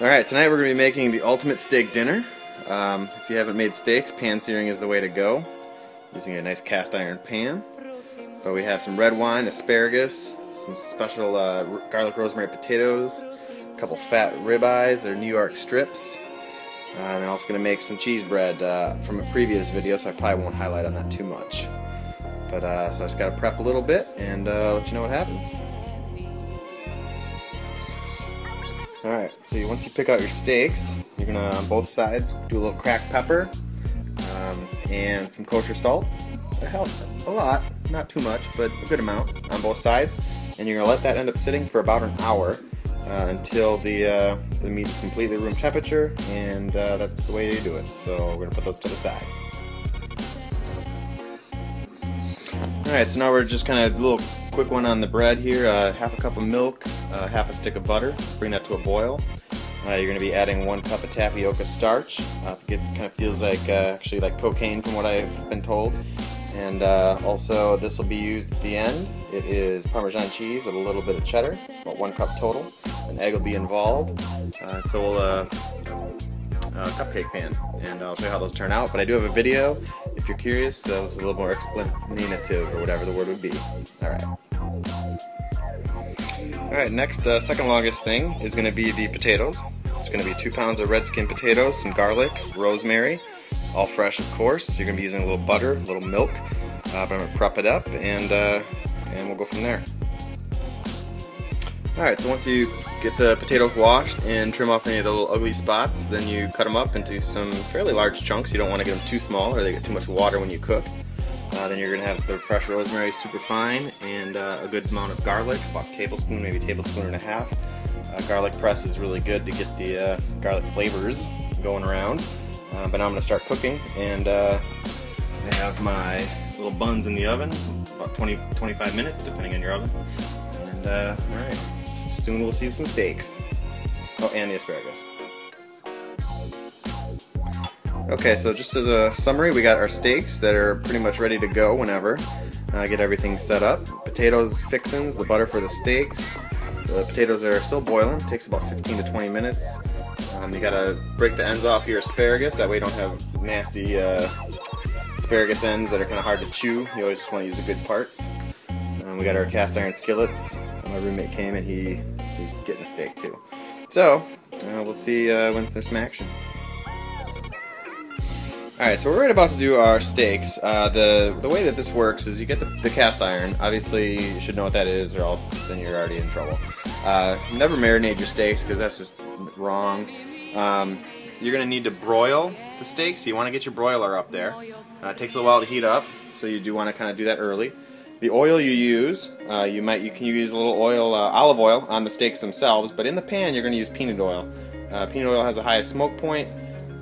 Alright, tonight we're going to be making the ultimate steak dinner. Um, if you haven't made steaks, pan searing is the way to go. Using a nice cast iron pan. But we have some red wine, asparagus, some special uh, garlic rosemary potatoes, a couple fat ribeyes, they're New York strips. Uh, and I'm also going to make some cheese bread uh, from a previous video, so I probably won't highlight on that too much. But uh, so I just got to prep a little bit and uh, let you know what happens. Alright, so once you pick out your steaks, you're to, on both sides, do a little cracked pepper um, and some kosher salt. A, hell, a lot, not too much, but a good amount on both sides. And you're to let that end up sitting for about an hour uh, until the, uh, the meat is completely room temperature, and uh, that's the way you do it. So we're to put those to the side. Alright, so now we're just kind of a little quick one on the bread here. Uh, half a cup of milk, uh, half a stick of butter. Bring that to a boil. Uh, you're going to be adding one cup of tapioca starch. Uh, it kind of feels like uh, actually like cocaine from what I've been told. And uh, also this will be used at the end. It is Parmesan cheese with a little bit of cheddar, about one cup total. An egg will be involved. so we'll uh, cupcake pan and I'll show you how those turn out but I do have a video if you're curious so it's a little more explanative or whatever the word would be alright Alright, next, uh, second longest thing is going to be the potatoes. It's going to be two pounds of red skin potatoes, some garlic, rosemary, all fresh of course. You're going to be using a little butter, a little milk, uh, but I'm going to prep it up and, uh, and we'll go from there. Alright, so once you get the potatoes washed and trim off any of the little ugly spots, then you cut them up into some fairly large chunks. You don't want to get them too small or they get too much water when you cook. Uh, then you're going to have the fresh rosemary super fine and uh, a good amount of garlic, about a tablespoon, maybe a tablespoon and a half. Uh, garlic press is really good to get the uh, garlic flavors going around. Uh, but now I'm going to start cooking and uh, I have my little buns in the oven, about 20, 25 minutes depending on your oven. And alright, soon we'll see some steaks. Oh, and the asparagus. Okay, so just as a summary, we got our steaks that are pretty much ready to go whenever. Uh, get everything set up. Potatoes, fixins, the butter for the steaks. The potatoes are still boiling. Takes about 15 to 20 minutes. Um, you gotta break the ends off your asparagus. That way you don't have nasty uh, asparagus ends that are kind of hard to chew. You always just want to use the good parts. Um, we got our cast iron skillets. My roommate came and he he's getting a steak too. So uh, we'll see uh, when there's some action. Alright, so we're right about to do our steaks. Uh, the the way that this works is you get the, the, cast iron. Obviously, you should know what that is, or else then you're already in trouble. Uh, never marinate your steaks because that's just wrong. Um, you're going to need to broil the steaks. You want to get your broiler up there. Uh, it takes a little while to heat up, so you do want to kind of do that early. The oil you use, uh, you might you can use a little oil, uh, olive oil, on the steaks themselves, but in the pan you're going to use peanut oil. Uh, peanut oil has the highest smoke point.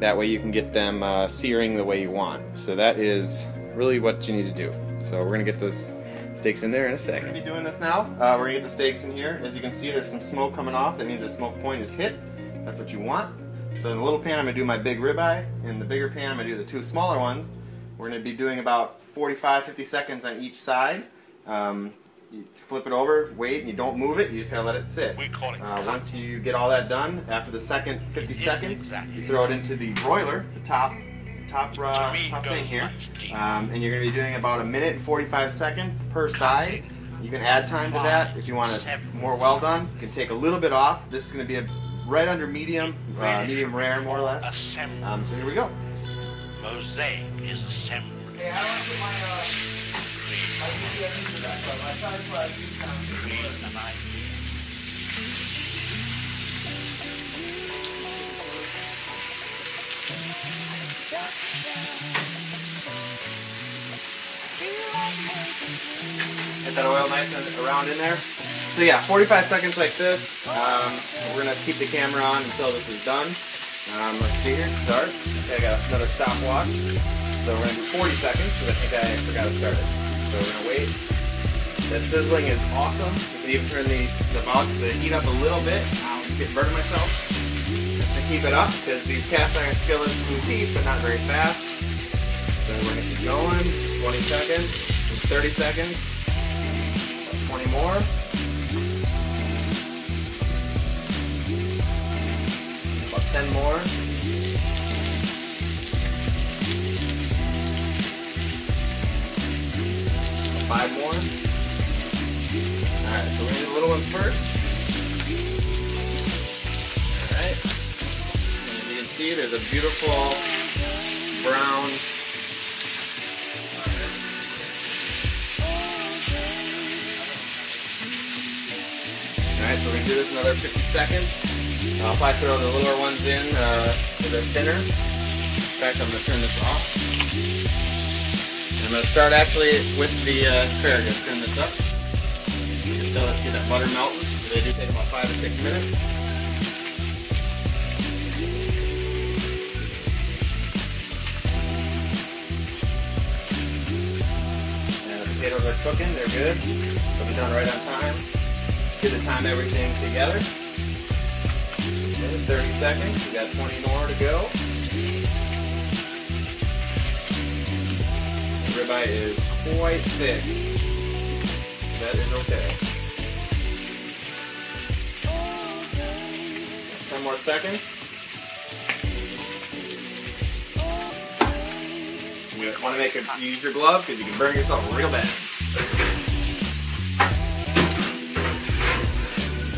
That way you can get them uh, searing the way you want. So that is really what you need to do. So we're going to get those steaks in there in a second. We're to be doing this now. Uh, we're to get the steaks in here. As you can see, there's some smoke coming off. That means the smoke point is hit. That's what you want. So in the little pan, I'm to do my big ribeye. In the bigger pan, I'm to do the two smaller ones. We're going to be doing about 45-50 seconds on each side. Um, you flip it over, wait, and you don't move it, you just gotta let it sit. Uh, once you get all that done, after the second 50 seconds, you throw it into the broiler, the top top, uh, top thing here, um, and you're gonna be doing about a minute and 45 seconds per side. You can add time to that if you want it more well done. You can take a little bit off. This is gonna be a right under medium, uh, medium rare more or less. Um, so here we go. Mosaic is assembled. Get that oil nice and around in there. So yeah, 45 seconds like this. Um, we're gonna keep the camera on until this is done. Um, let's see here, start. Okay, I got another stopwatch. So we're gonna do 40 seconds because I think I forgot to start it. So we're gonna wait. The sizzling is awesome. You can even turn these the, the heat up a little bit. I'll get burning myself. Just to keep it up because these cast iron skillets lose heat, but not very fast. So we're gonna keep going. 20 seconds, 30 seconds. 20 more. About 10 more. Five more. Alright, so we're gonna do the little ones first. Alright. As you can see, there's a beautiful brown Alright, so we're gonna do this another 50 seconds. I'll probably throw the littler ones in uh, so they're thinner. In fact, I'm gonna turn this off. I'm going to start actually with the uh, asparagus. Turn this up. Just uh, get that butter melting. They do take about five or six minutes. And the potatoes are cooking. They're good. They'll be done right on time. Get the time everything together. 30 seconds. We got 20 more to go. Ribeye is quite thick. That is okay. Ten more seconds. You want to make it, use your glove because you can burn yourself real bad.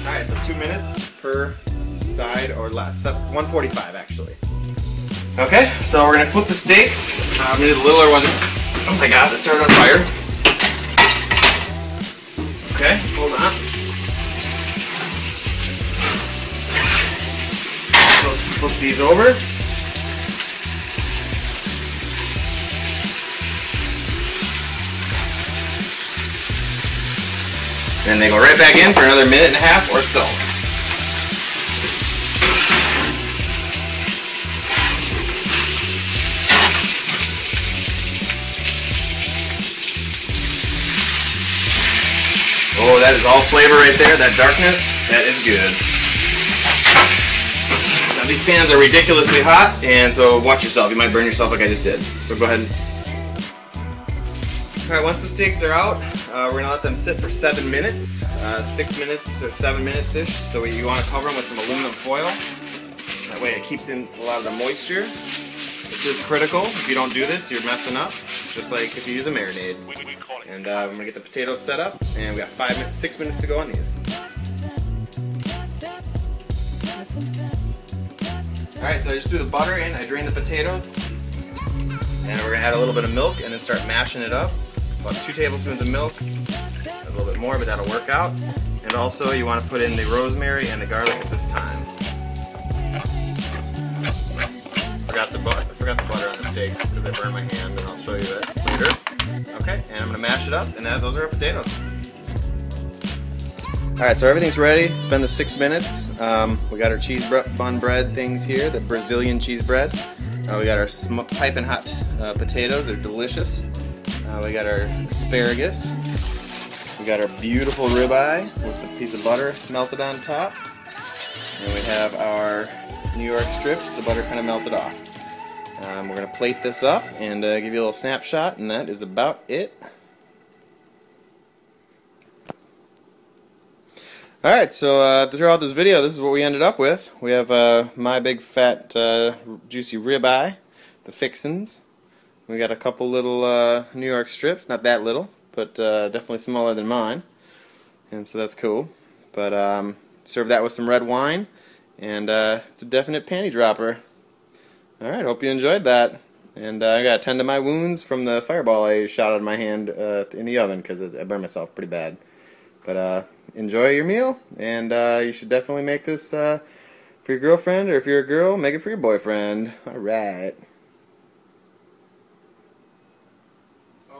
Alright, so two minutes per side or less. 145 actually. Okay, so we're gonna flip the steaks. I'm um, gonna do the littler one Oh my god, it started on fire. Okay, hold on. So let's flip these over. Then they go right back in for another minute and a half or so. Oh, that is all flavor right there, that darkness. That is good. Now these pans are ridiculously hot, and so watch yourself. You might burn yourself like I just did. So go ahead. Alright, once the steaks are out, uh, we're to let them sit for 7 minutes, uh, 6 minutes or 7 minutes-ish. So you want to cover them with some aluminum foil. That way it keeps in a lot of the moisture. This is critical. If you don't do this, you're messing up. Just like if you use a marinade. And uh, I'm gonna get the potatoes set up, and we got five minutes, six minutes to go on these. All right, so I just threw the butter in. I drained the potatoes, and we're gonna add a little bit of milk, and then start mashing it up. About two tablespoons of milk, a little bit more, but that'll work out. And also, you want to put in the rosemary and the garlic at this time. Forgot the butter. Because I burned my hand, and I'll show you that later. Okay, and I'm gonna mash it up, and that, those are our potatoes. Alright, so everything's ready. It's been the six minutes. Um, we got our cheese bun bread things here, the Brazilian cheese bread. Uh, we got our piping hot uh, potatoes, they're delicious. Uh, we got our asparagus. We got our beautiful ribeye with a piece of butter melted on top. And we have our New York strips, the butter kind of melted off. Um, we're going to plate this up and uh, give you a little snapshot, and that is about it. Alright, so uh, throughout this video, this is what we ended up with. We have uh, my big fat uh, juicy ribeye, the fixins. We got a couple little uh, New York strips, not that little, but uh, definitely smaller than mine. And so that's cool. But um, serve that with some red wine, and it's a definite panty dropper. Alright, hope you enjoyed that. And uh, I got to tend to my wounds from the fireball I shot out of my hand uh, in the oven because I burned myself pretty bad. But uh, enjoy your meal, and uh, you should definitely make this uh, for your girlfriend, or if you're a girl, make it for your boyfriend. Alright.